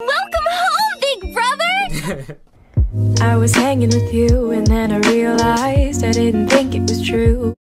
Welcome home, big brother! I was hanging with you and then I realized I didn't think it was true